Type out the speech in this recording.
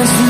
wastelands,